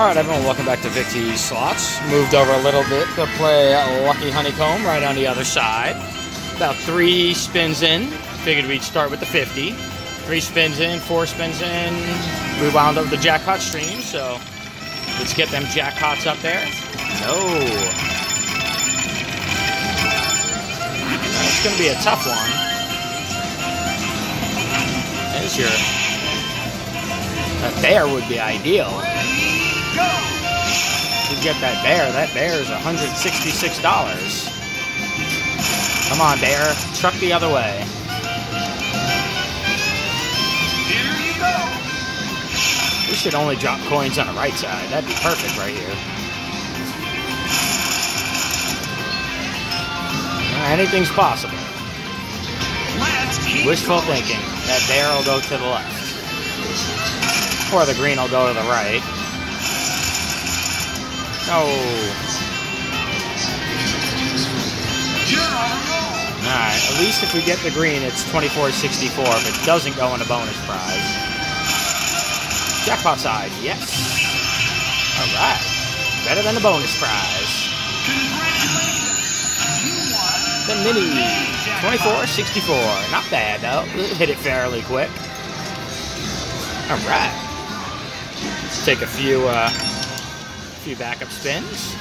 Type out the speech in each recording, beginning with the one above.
Alright everyone, welcome back to Vic Slots. Moved over a little bit to play Lucky Honeycomb right on the other side. About three spins in. Figured we'd start with the 50. Three spins in, four spins in. We wound up the jackpot stream, so let's get them jackpots up there. No. It's going to be a tough one. There's your... That bear would be ideal. Get that bear, that bear is $166. Come on, bear. Truck the other way. We should only drop coins on the right side. That'd be perfect right here. Uh, anything's possible. Wishful thinking. That bear will go to the left. Or the green will go to the right. Oh. Alright, at least if we get the green, it's 24.64. If it doesn't go in a bonus prize. Jackpot side, yes. Alright. Better than the bonus prize. The mini. 24.64. Not bad, though. Hit it fairly quick. Alright. Let's take a few, uh, few backup spins.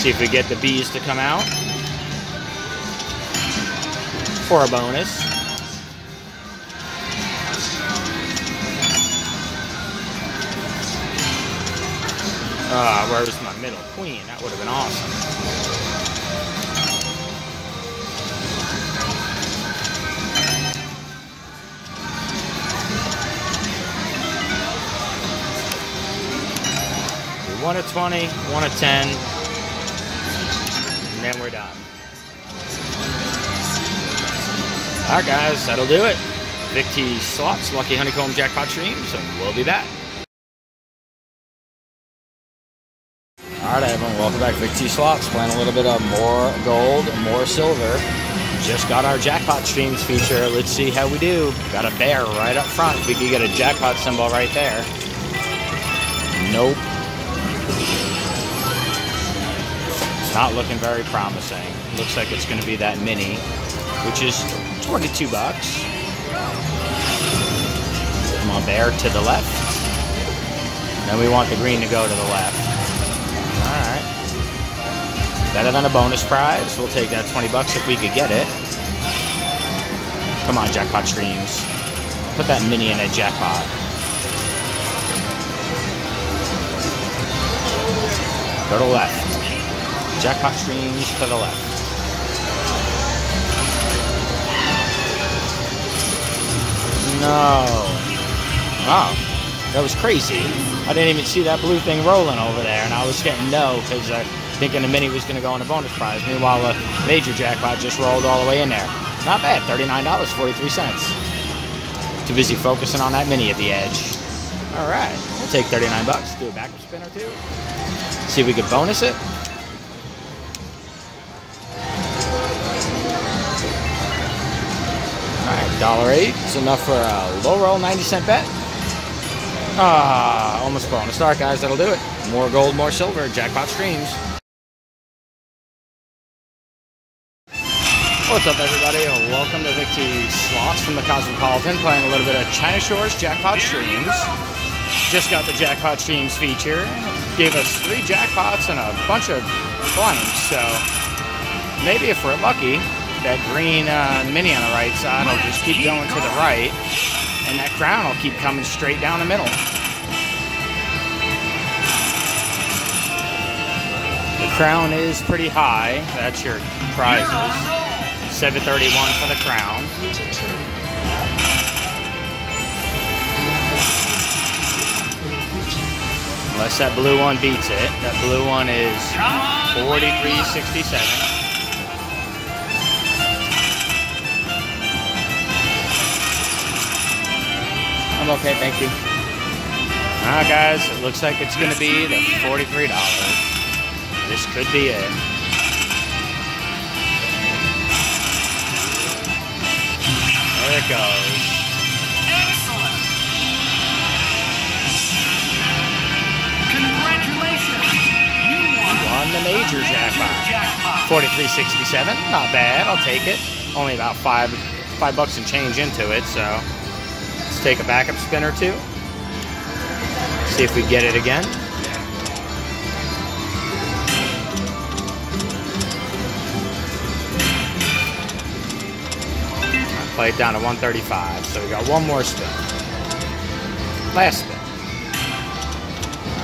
See if we get the bees to come out. For a bonus. Ah, uh, where was my middle queen? That would have been awesome. One of 20, one of 10, and then we're done. Alright guys, that'll do it. Vic T Slots, Lucky Honeycomb Jackpot Stream, so we'll be back. Alright everyone, welcome back to Vic T Slots, playing a little bit of more gold, more silver. Just got our jackpot streams feature, let's see how we do. Got a bear right up front, we could get a jackpot symbol right there. Nope. Not looking very promising. Looks like it's going to be that mini, which is 22 bucks. Come on, bear to the left. Then we want the green to go to the left. Alright. Better than a bonus prize. We'll take that 20 bucks if we could get it. Come on, jackpot streams. Put that mini in a jackpot. Go to left. Jackpot streams to the left. No. Wow. That was crazy. I didn't even see that blue thing rolling over there, and I was getting no because I uh, thinking the mini was going to go on a bonus prize. Meanwhile, a major jackpot just rolled all the way in there. Not bad. $39.43. Too busy focusing on that mini at the edge. All right. We'll take 39 bucks. Do a backup spin or two. See if we could bonus it. Dollar eight. It's enough for a low roll 90 cent bet. Ah, almost bonus. Alright guys, that'll do it. More gold, more silver, jackpot streams. What's up everybody? Welcome to Vic T Slots from the Cosmopolitan, playing a little bit of China Shores Jackpot Streams. Just got the Jackpot Streams feature. Gave us three jackpots and a bunch of blanks, so maybe if we're lucky, that green uh, mini on the right side will just keep going to the right, and that crown will keep coming straight down the middle. The crown is pretty high. That's your prizes. 731 for the crown. Unless that blue one beats it. That blue one is 4367. I'm okay, thank you. Alright guys, it looks like it's going to be the $43. This could be it. There it goes. Excellent. Congratulations. You won, the major, jackpot. 43.67, not bad. I'll take it. Only about five, five bucks and change into it, so take a backup spin or two. See if we get it again. Play it down to 135. So we got one more spin. Last spin.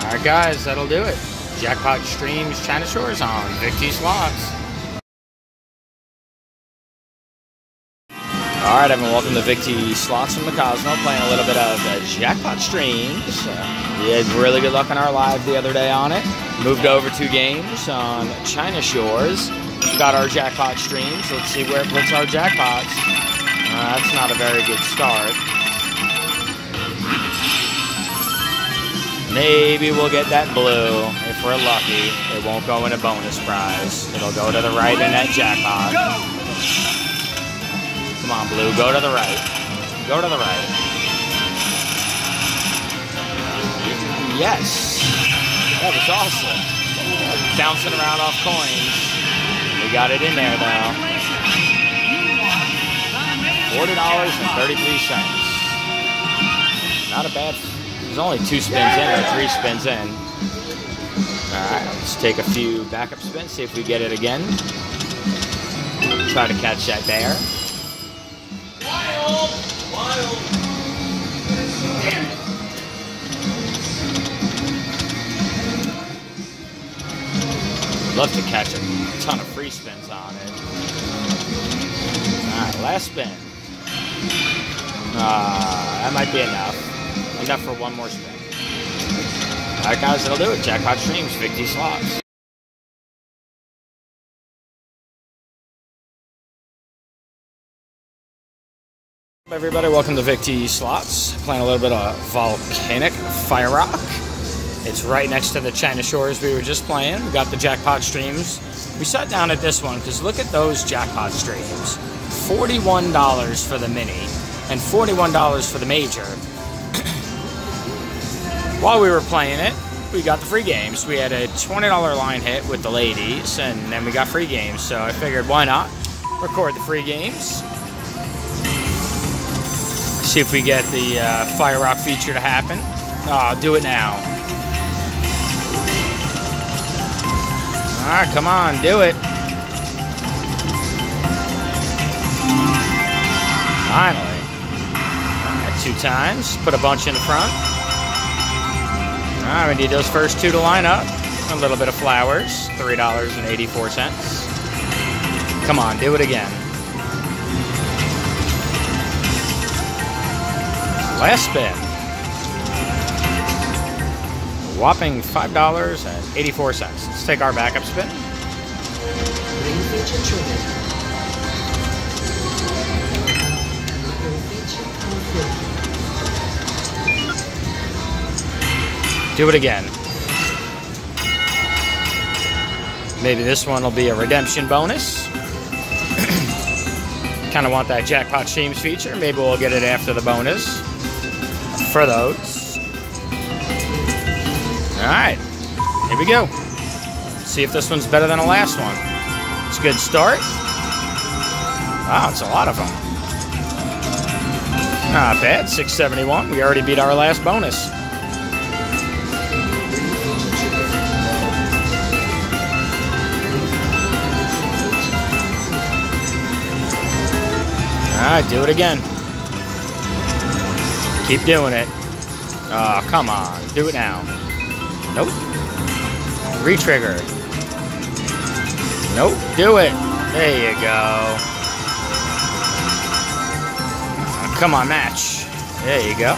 All right, guys, that'll do it. Jackpot Streams China Shores on Vic Slots. All right, everyone, welcome to Vic Slots from the Cosmo, playing a little bit of uh, Jackpot Streams. Uh, we had really good luck on our live the other day on it. Moved over two games on China Shores. Got our Jackpot Streams. Let's see where it puts our jackpots. Uh, that's not a very good start. Maybe we'll get that blue if we're lucky. It won't go in a bonus prize. It'll go to the right in that jackpot. Come on, blue. Go to the right. Go to the right. Yes. That was awesome. Bouncing around off coins. We got it in there, though. $40.33. Not a bad there's only two spins in or three spins in. All right, let's take a few backup spins, see if we get it again. Try to catch that bear. Love to catch a ton of free spins on it. All right, last spin. Uh, that might be enough. Enough for one more spin. Alright guys, that'll do it. Jackpot Streams, Vic T Slots. Everybody, welcome to Vic T Slots. Playing a little bit of Volcanic Fire Rock. It's right next to the China Shores we were just playing. We got the jackpot streams. We sat down at this one because look at those jackpot streams. $41 for the mini and $41 for the major while we were playing it, we got the free games. We had a $20 line hit with the ladies, and then we got free games. So I figured, why not record the free games? See if we get the uh, Fire Rock feature to happen. Oh, do it now. Right, come on, do it. Finally. All right, two times. Put a bunch in the front. All right, we need those first two to line up. A little bit of flowers, $3.84. Come on, do it again. Last spin. Whopping $5.84. Let's take our backup spin. Do it again. Maybe this one will be a redemption bonus. kind of want that jackpot streams feature. Maybe we'll get it after the bonus for those. All right, here we go. See if this one's better than the last one. It's a good start. Wow, it's a lot of them. Not bad, 671. We already beat our last bonus. Alright, do it again. Keep doing it. Oh, come on. Do it now. Nope. Retrigger. Nope. Do it. There you go. Come on, match. There you go.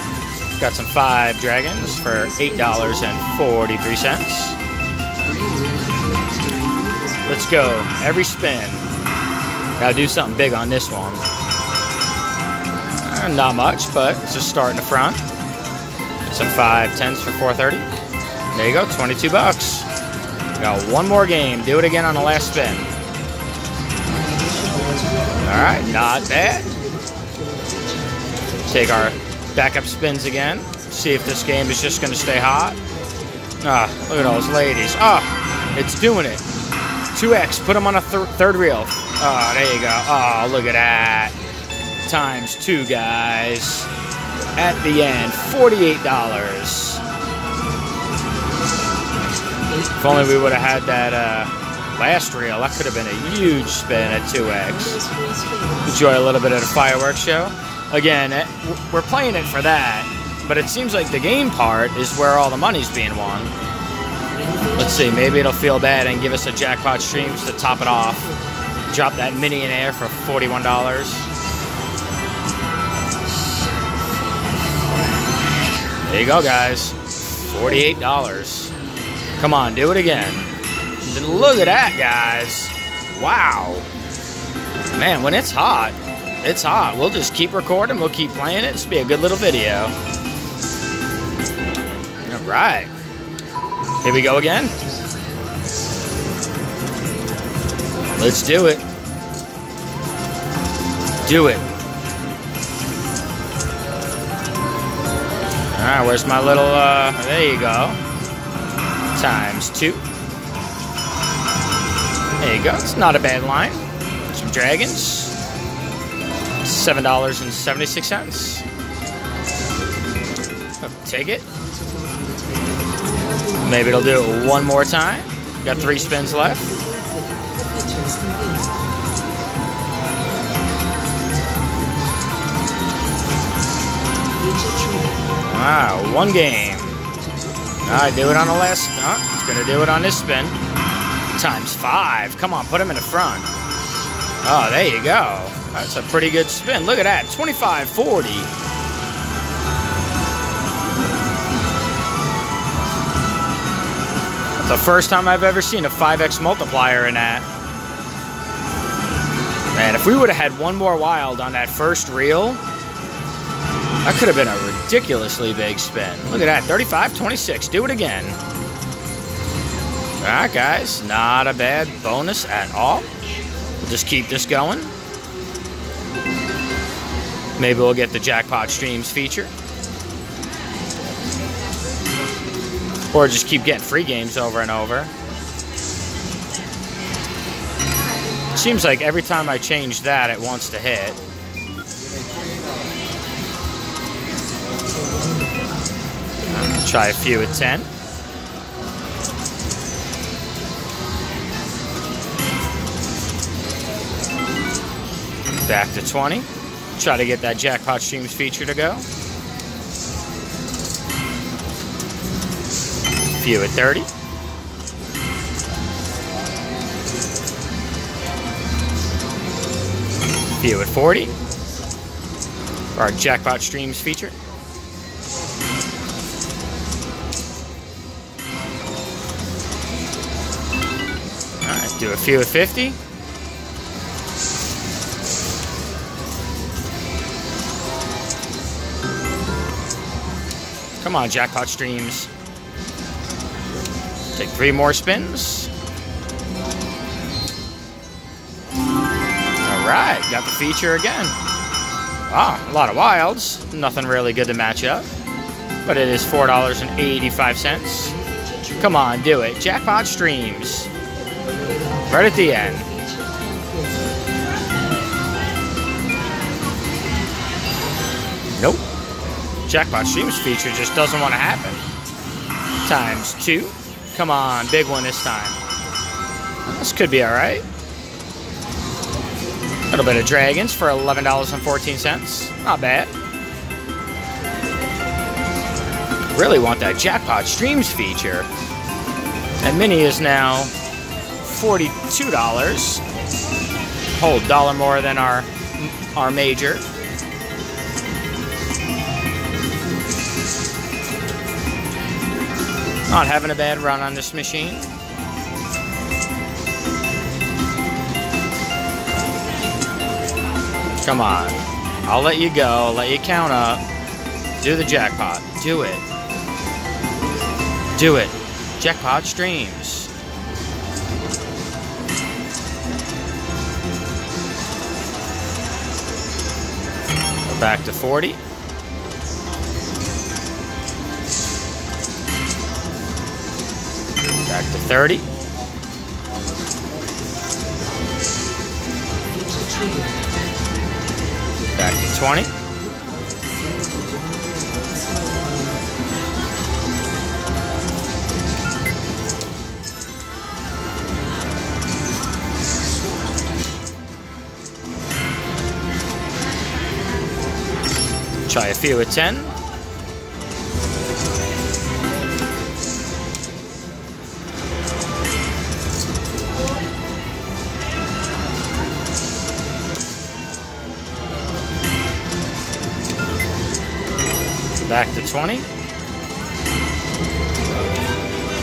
Got some five dragons for $8.43. Let's go. Every spin. Gotta do something big on this one. Not much, but just starting the front. Some five tens for 430. There you go, 22 bucks. Got one more game. Do it again on the last spin. All right, not bad. Take our backup spins again. See if this game is just going to stay hot. Ah, look at all those ladies. Ah, it's doing it. 2x. Put them on a th third reel. Oh, there you go. Oh, look at that. Times two, guys. At the end, $48. If only we would have had that uh, last reel, that could have been a huge spin at 2x. Enjoy a little bit of the fireworks show. Again, eh, we're playing it for that, but it seems like the game part is where all the money's being won. Let's see, maybe it'll feel bad and give us a jackpot streams to top it off. Drop that mini in air for $41. There you go, guys. $48. Come on, do it again. Look at that, guys. Wow. Man, when it's hot, it's hot. We'll just keep recording. We'll keep playing it. Will be a good little video. All right. Here we go again. Let's do it. Do it. All right, where's my little, uh, there you go. Times two. There you go. It's not a bad line. Some dragons. $7.76. take it. Maybe it'll do it one more time. Got three spins left. Wow, one game. Right, do it on the last. Oh, uh, it's gonna do it on this spin. Times five. Come on, put him in the front. Oh, there you go. That's a pretty good spin. Look at that, 2540. The first time I've ever seen a 5x multiplier in that. Man, if we would have had one more wild on that first reel, that could have been a ridiculously big spin. Look at that, 35-26. Do it again. All right, guys, not a bad bonus at all. We'll just keep this going. Maybe we'll get the Jackpot Streams feature. Or just keep getting free games over and over. Seems like every time I change that, it wants to hit. Try a few at 10. Back to 20. Try to get that Jackpot Streams feature to go. few at 30. Few at 40. Our jackpot streams feature. Do a few at 50. Come on, jackpot streams. Take three more spins. All right, got the feature again. Ah, a lot of wilds. Nothing really good to match up. But it is $4.85. Come on, do it. Jackpot streams. Right at the end. Nope. Jackpot streams feature just doesn't want to happen. Times two. Come on, big one this time. This could be alright. A little bit of dragons for $11.14. Not bad. Really want that jackpot streams feature. And mini is now $42. Whole dollar more than our our major. Not having a bad run on this machine. Come on. I'll let you go. I'll let you count up. Do the jackpot. Do it. Do it. Jackpot streams. We're back to 40. Back to 30. Back to 20. Try a few at 10. Back to 20.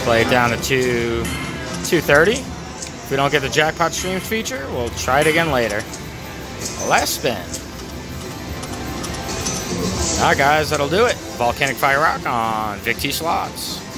Play it down to 2, 230. If we don't get the jackpot streams feature, we'll try it again later. Last spin. Alright guys, that'll do it. Volcanic Fire Rock on Vic T Slots.